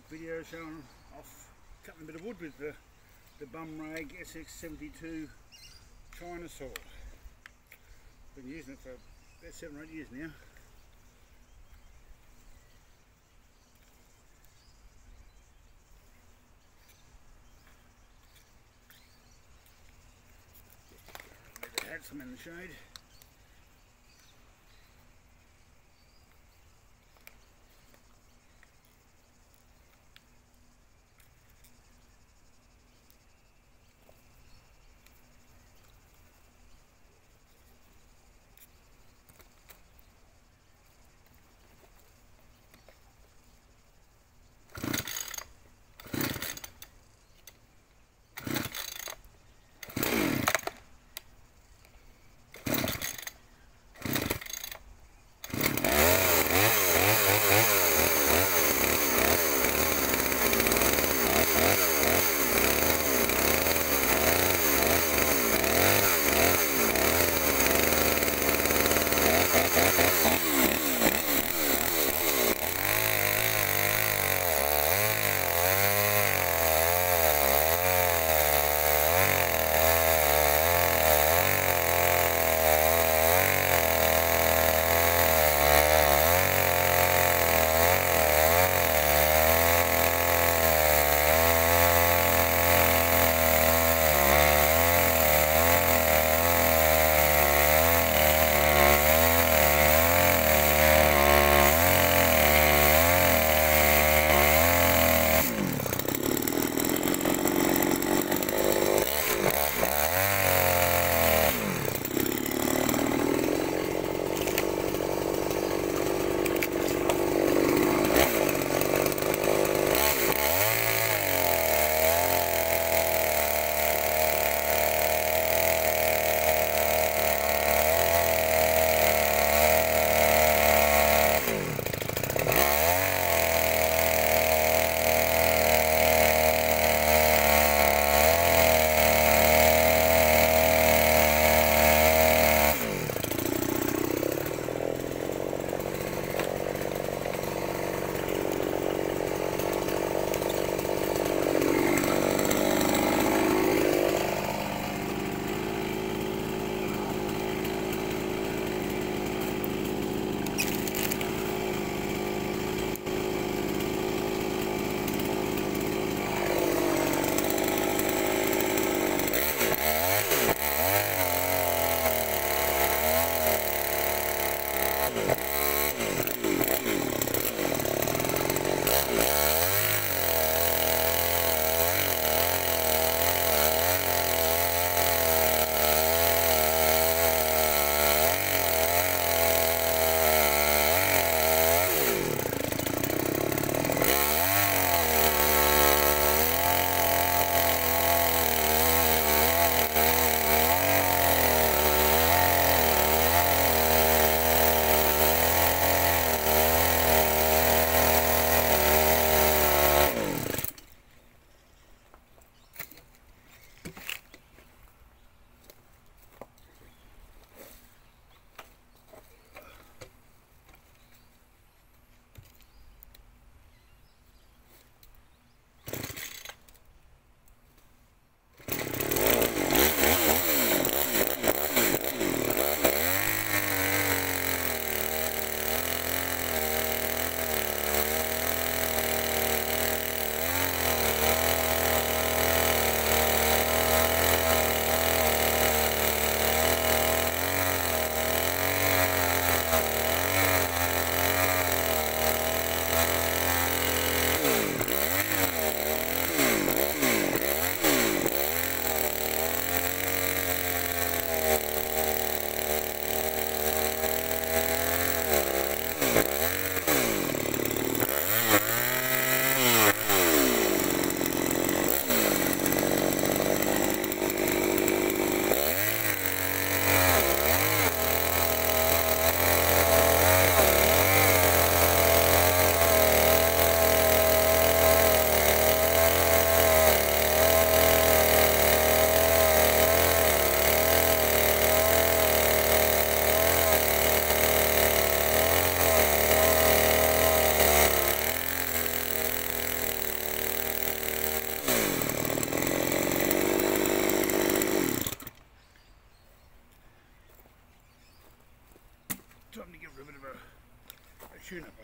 video showing off cutting a bit of wood with the, the Bumrag SX72 China saw. Been using it for about seven or eight years now. Had some in the shade.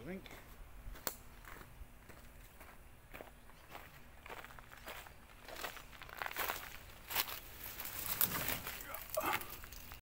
think.